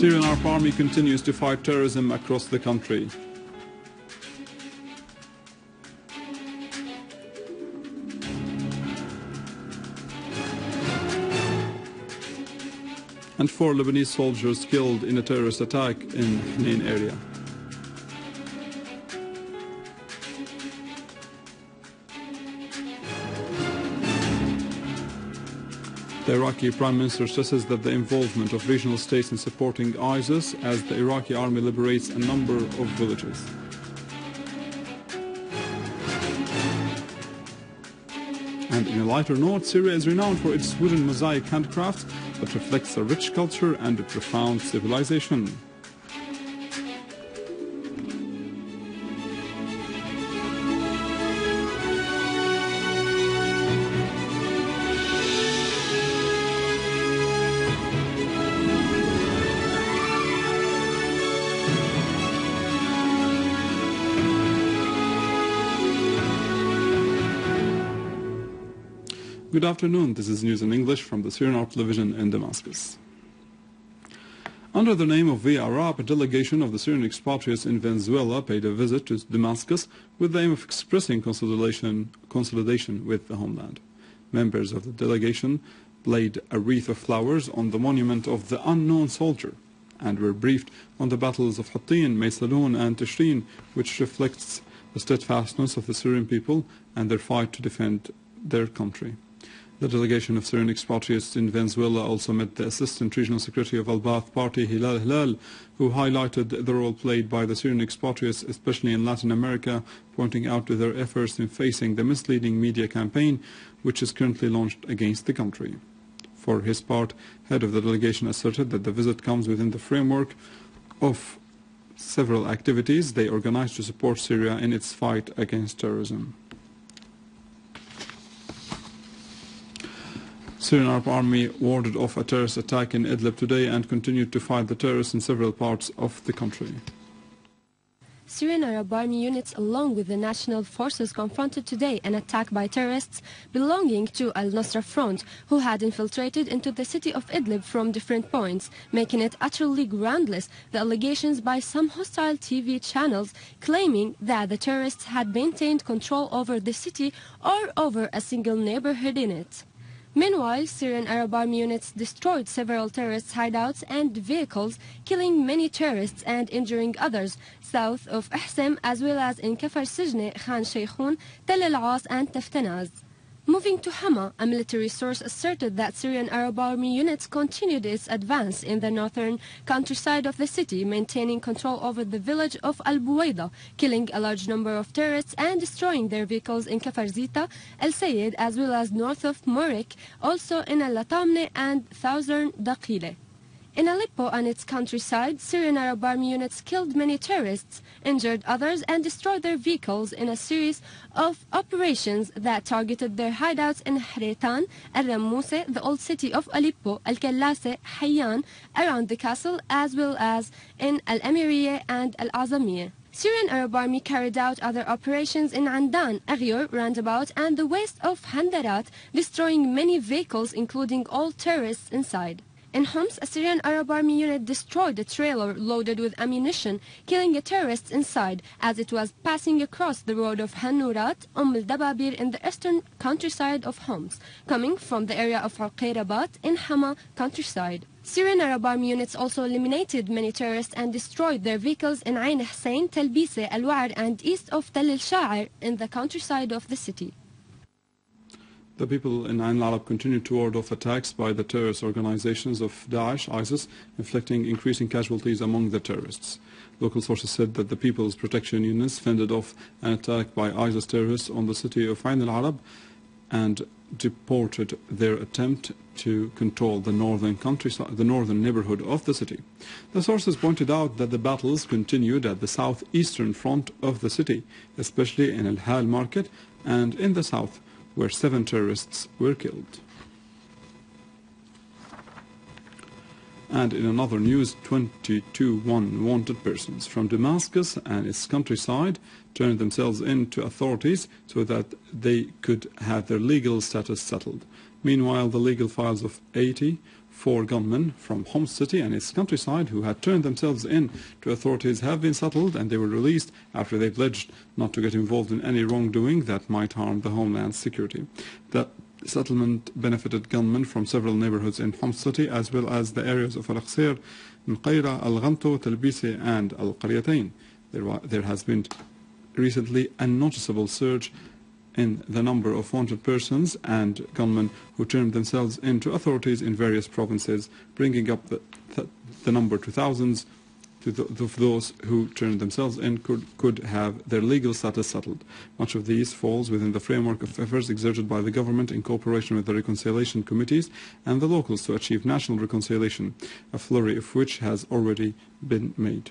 Syrian Army continues to fight terrorism across the country. And four Lebanese soldiers killed in a terrorist attack in Hnain area. The Iraqi Prime Minister stresses that the involvement of regional states in supporting ISIS as the Iraqi army liberates a number of villages. And in a lighter note, Syria is renowned for its wooden mosaic handicrafts that reflects a rich culture and a profound civilization. Good afternoon. This is news in English from the Syrian Arab Television in Damascus. Under the name of Via Arab, a delegation of the Syrian expatriates in Venezuela paid a visit to Damascus with the aim of expressing consolidation, consolidation with the homeland. Members of the delegation laid a wreath of flowers on the monument of the unknown soldier and were briefed on the battles of Hattin, Maysalun and Tishrin, which reflects the steadfastness of the Syrian people and their fight to defend their country. The delegation of Syrian expatriates in Venezuela also met the Assistant Regional Secretary of Al-Ba'ath Party, Hilal Hilal, who highlighted the role played by the Syrian expatriates, especially in Latin America, pointing out to their efforts in facing the misleading media campaign which is currently launched against the country. For his part, head of the delegation asserted that the visit comes within the framework of several activities they organized to support Syria in its fight against terrorism. Syrian Arab Army warded off a terrorist attack in Idlib today and continued to fight the terrorists in several parts of the country. Syrian Arab Army units along with the national forces confronted today an attack by terrorists belonging to Al-Nusra Front who had infiltrated into the city of Idlib from different points, making it utterly groundless the allegations by some hostile TV channels claiming that the terrorists had maintained control over the city or over a single neighborhood in it. Meanwhile, Syrian Arab Army units destroyed several terrorist hideouts and vehicles, killing many terrorists and injuring others south of Ahsam as well as in Kafar Sijne, Khan Sheikhoun, Tel Al and Taftanaz. Moving to Hama, a military source asserted that Syrian Arab Army units continued its advance in the northern countryside of the city, maintaining control over the village of Al Buwaida, killing a large number of terrorists and destroying their vehicles in Kafar Zita, El Sayed, as well as north of Morik, also in Al Latamne and southern Daqile. In Aleppo and its countryside, Syrian Arab Army units killed many terrorists, injured others, and destroyed their vehicles in a series of operations that targeted their hideouts in Hretan, Al Ramuse, the old city of Aleppo, Al Kallase, Hayyan, around the castle, as well as in Al Amiriye and Al Azamiye. Syrian Arab Army carried out other operations in Andan, Aghyor, roundabout, and the west of Handarat, destroying many vehicles, including all terrorists inside. In Homs, a Syrian Arab Army unit destroyed a trailer loaded with ammunition, killing a terrorist inside as it was passing across the road of Hanurat, Umm al-Dababir in the eastern countryside of Homs, coming from the area of Uqayrabat in Hama countryside. Syrian Arab Army units also eliminated many terrorists and destroyed their vehicles in Ain Hussein, Talbise, Al-Wa'ar and east of Tel al-Sha'ir in the countryside of the city. The people in Ain al-Arab continue to ward off attacks by the terrorist organizations of Daesh, ISIS, inflicting increasing casualties among the terrorists. Local sources said that the People's Protection Units fended off an attack by ISIS terrorists on the city of Ain al-Arab and deported their attempt to control the northern countryside, the northern neighborhood of the city. The sources pointed out that the battles continued at the southeastern front of the city, especially in Al-Hal market and in the south, where seven terrorists were killed. And in another news, 22 wanted persons from Damascus and its countryside turned themselves in to authorities so that they could have their legal status settled. Meanwhile, the legal files of 80 Four gunmen from Homs city and its countryside who had turned themselves in to authorities have been settled and they were released after they pledged not to get involved in any wrongdoing that might harm the homeland's security. The settlement benefited gunmen from several neighborhoods in Homs city as well as the areas of Al-Qsir, Nqayra, Al-Ghamto, Talbisi and Al-Qaryatain. There, there has been recently a noticeable surge in the number of wanted persons and gunmen who turned themselves into authorities in various provinces, bringing up the, the, the number to thousands to of those who turned themselves in could, could have their legal status settled. Much of these falls within the framework of efforts exerted by the government in cooperation with the reconciliation committees and the locals to achieve national reconciliation, a flurry of which has already been made.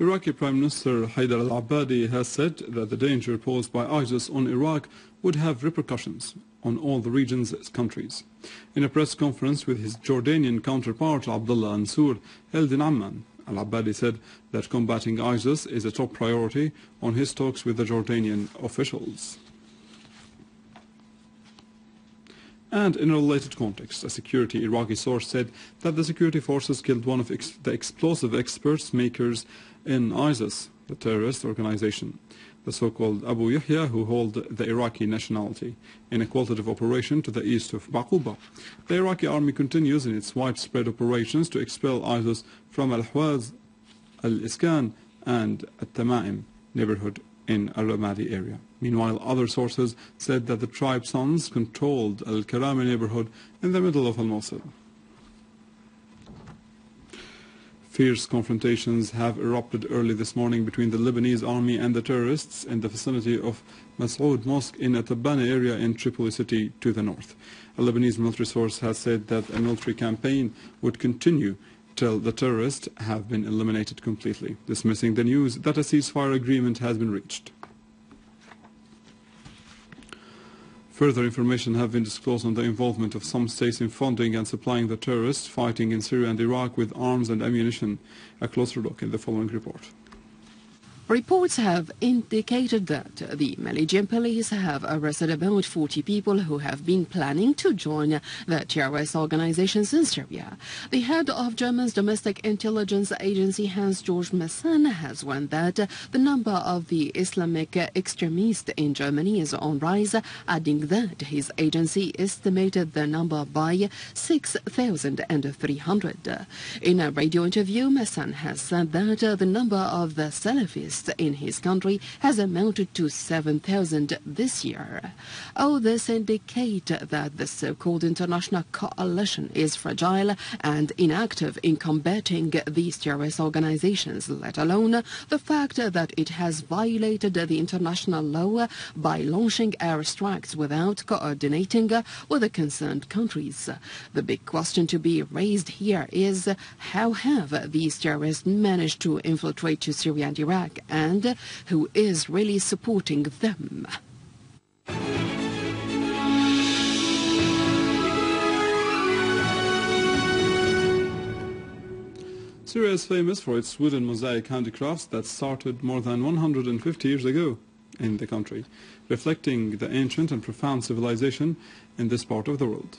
Iraqi Prime Minister Haider al-Abadi has said that the danger posed by ISIS on Iraq would have repercussions on all the region's countries. In a press conference with his Jordanian counterpart Abdullah Ensour held in Amman, al-Abadi said that combating ISIS is a top priority on his talks with the Jordanian officials. And in a related context, a security Iraqi source said that the security forces killed one of ex the explosive experts makers in ISIS, the terrorist organization, the so-called Abu Yahya, who hold the Iraqi nationality, in a qualitative operation to the east of Baquba. The Iraqi army continues in its widespread operations to expel ISIS from Al-Hwaz, Al-Iskan, and Al-Tamaim neighborhood in Al-Ramadi area. Meanwhile, other sources said that the tribe's sons controlled Al-Karami neighborhood in the middle of Al-Mosul. Fierce confrontations have erupted early this morning between the Lebanese army and the terrorists in the vicinity of Masoud Mosque in Atabana area in Tripoli city to the north. A Lebanese military source has said that a military campaign would continue till the terrorists have been eliminated completely, dismissing the news that a ceasefire agreement has been reached. Further information have been disclosed on the involvement of some states in funding and supplying the terrorists fighting in Syria and Iraq with arms and ammunition. A closer look in the following report. Reports have indicated that the Malaysian police have arrested about 40 people who have been planning to join the terrorist organizations in Syria. The head of Germany's domestic intelligence agency, Hans-Georg Maassen, has warned that the number of the Islamic extremists in Germany is on rise, adding that his agency estimated the number by 6,300. In a radio interview, Maassen has said that the number of the Salafists in his country has amounted to 7,000 this year. Oh, All this indicate that the so-called international coalition is fragile and inactive in combating these terrorist organizations, let alone the fact that it has violated the international law by launching airstrikes without coordinating with the concerned countries. The big question to be raised here is how have these terrorists managed to infiltrate to Syria and Iraq and who is really supporting them. Syria is famous for its wooden mosaic handicrafts that started more than 150 years ago in the country, reflecting the ancient and profound civilization in this part of the world.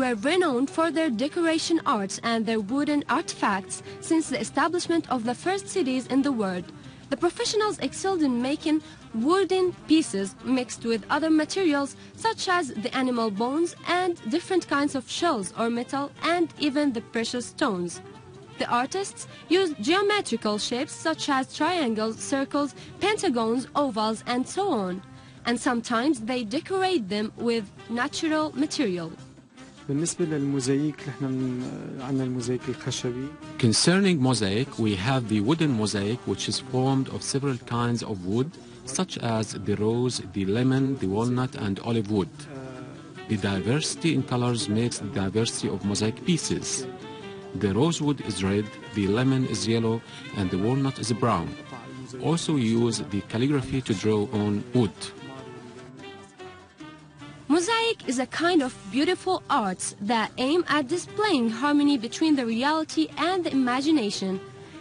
Were renowned for their decoration arts and their wooden artifacts since the establishment of the first cities in the world. The professionals excelled in making wooden pieces mixed with other materials such as the animal bones and different kinds of shells or metal and even the precious stones. The artists used geometrical shapes such as triangles, circles, pentagons, ovals, and so on. And sometimes they decorate them with natural material. بالنسبة للموزاييك نحن من- عندنا الموزاييك الخشبي Concerning mosaic, we have the wooden mosaic, which is formed of several kinds of wood, such as the rose, the lemon, the walnut, and olive wood. The diversity in colors makes the diversity of mosaic pieces. The rosewood is red, the lemon is yellow, and the walnut is brown. Also, we use the calligraphy to draw on wood. Mosaic is a kind of beautiful arts that aim at displaying harmony between the reality and the imagination.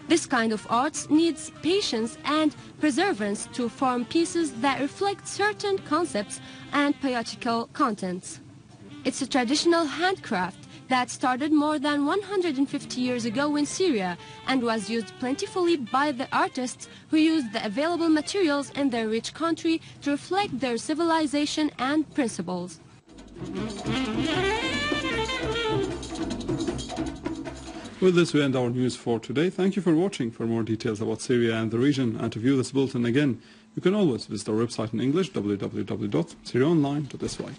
This kind of arts needs patience and perseverance to form pieces that reflect certain concepts and poetical contents. It's a traditional handcraft that started more than 150 years ago in Syria and was used plentifully by the artists who used the available materials in their rich country to reflect their civilization and principles. With this, we end our news for today. Thank you for watching. For more details about Syria and the region and to view this bulletin again, you can always visit our website in English, www.syriaonline.sy.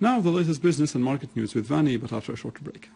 Now, the latest business and market news with Vani, but after a short break.